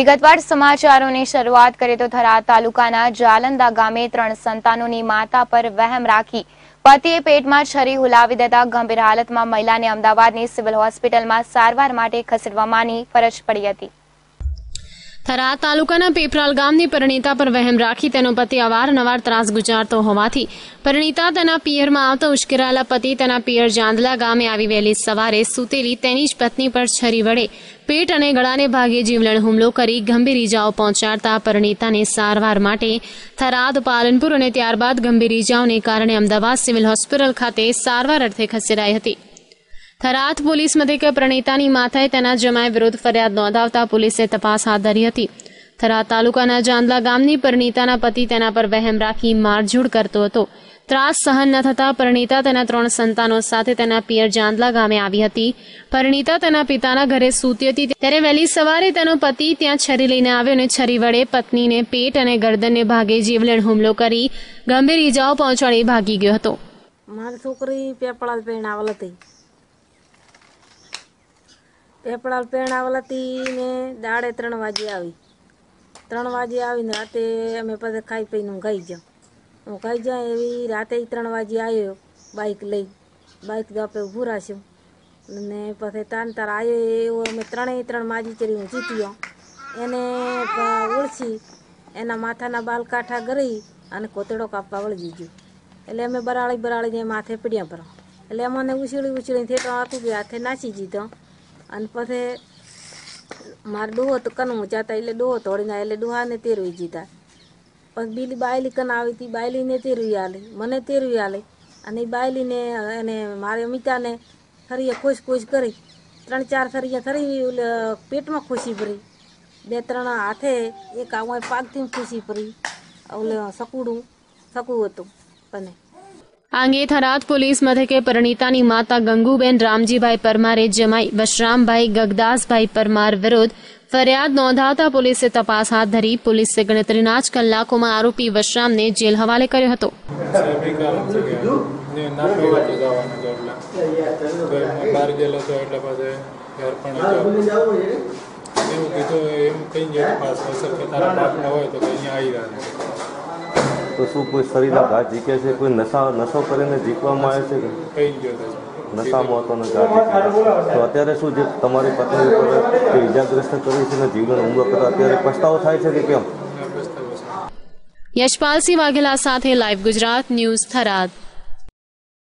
વિગતવાર સમાચારોની શરૂઆત કરીએ તો થરાદ તાલુકાના જાલંદા ગામે ત્રણ સંતાનોની માતા પર વહેમ રાખી પતિએ પેટમાં છરી હુલાવી દેતા ગંભીર હાલતમાં મહિલાને અમદાવાદની સિવિલ હોસ્પિટલમાં સારવાર માટે ખસેડવાની ફરજ પડી હતી. થરાદ તાલુકાના પેપરાલ ગામની પરિણીતા પર વહેમ રાખી તેનો પતિ અવારનવાર ત્રાસ ગુજારતો હોવાથી પરિણીતા તેના પિયરમાં આવતા ઉશ્કેરાયેલા પતિ તેના પિયર જાંદલા ગામે આવી વહેલી સવારે સૂતેલી તેની જ પત્ની પર છરી વડે પેટ અને ગળાને ભાગે જીવલેણ હુમલો કરી ગંભીર ઇજાઓ પહોંચાડતા પરિણીતાને સારવાર માટે થરાદ, પાલનપુર અને ત્યારબાદ ગંભીર ઇજાઓને કારણે અમદાવાદ સિવિલ હોસ્પિટલ ખાતે સારવાર અર્થે ખસેડાઈ હતી. થરાદ પોલીસ મથકે પ્રણીતાની માતાએ તેના જમાય વિરુદ્ધ ફરિયાદ નોંધાવતા પોલીસે તપાસ હાથ ધરી હતી. થરાદ તાલુકાના ચાંદલા ગામની પરણીતાના પતિ તેના પર વહેમ રાખી મારઝૂડ કરતો હતો. ત્રાસ સહન ન થતા પરણીતા તેના ત્રણ સંતાનો સાથે તેના પિયર ચાંદલા ગામે આવી હતી. પરણીતા તેના પિતાના ઘરે સૂતી હતી. ત્યારે વહેલી સવારે તેનો પતિ ત્યાં છરી લઈને આવ્યો અને છરી વડે પત્નીને પેટ અને ગરદનને ભાગે જીવલેણ હુમલો કરી ગંભીર ઈજાઓ પહોંચાડી ભાગી ગયો હતો. મારી છોકરી પેપળા પહેણાવેલ હતી. પેપળાલ પહેણાવેલ હતી ને દાડે ત્રણ વાગે આવી. ત્રણ વાગે આવીને રાતે અમે પછી ખાઈ પીને હું ગઈ જાઉં. હું ગઈ જાઉં એવી રાતે ત્રણ વાગે આવ્યો બાઇક લઈ. બાઇક તો આપણે ઊભું રાખ્યું. ને પછી તાન તાર આવ્યો એવો અમે ત્રણેય ત્રણ માજી ચરી હું જીત્યો. એને ઓળખી, એના માથાના બાલ કાંઠા ગરી અને કોતડો કાપવા વળી ગયો એટલે અમે બરાળી બરાળીને માથે પીડ્યા પર. એટલે અમને ઉછળી ઉછળીને થેટો આખું કે હાથે નાસી જીધો અને પછી મારે ડોહો તો કન જાતા એટલે ડોહો તોડીને એટલે ડોહાને તેરવી જીધા પછી બીલી બાયલી કન આવી હતી, બાયલીને તેરવી આલી, મને તેરવી આલી. અને એ બાયલીને એને મારે અમિતાને ફરીએ ખુશ ખુશ કરી. ત્રણ ચાર ફરીએ ફરી પેટમાં ખુશી ભરી. બે ત્રણ હાથે એક આવું પાકથી ખુશી ભરી. ઓલે સકુડું, સકું હતું અને આ અંગે થરાદ પોલીસ મથકે પરિણીતાની માતા ગંગુબેન રામજીભાઈ પરમારે જમાઈ. વશરામભાઈ ગગદાસભાઈ પરમાર વિરુદ્ધ ફરિયાદ નોંધાવતા પોલીસે તપાસ હાથ ધરી. પોલીસે ગણતરીના જ કલાકોમાં આરોપી વશરામને જેલ હવાલે કર્યો હતો. બહાર ગયેલો એટલે પછી ઘર પણ એવું કીધું એમ કઈ ગયા પાસ અસર કે તારા હોય તો અહીંયા આવી રહ્યા તો શું કોઈ શરીરના ઘા જીકે છે? કોઈ નશા નશો કરીને જીકવામાં આવે છે કે? નશામાં હતો તો અત્યારે શું જે તમારી પત્ની ઉપર જે ઈજાગ્રસ્ત કરી છે ને જીવન હુમલો કરતા અત્યારે પસ્તાવો થાય છે કે કેમ? યશપાલસિંહ વાઘેલા સાથે લાઈવ ગુજરાત ન્યૂઝ થરાદ.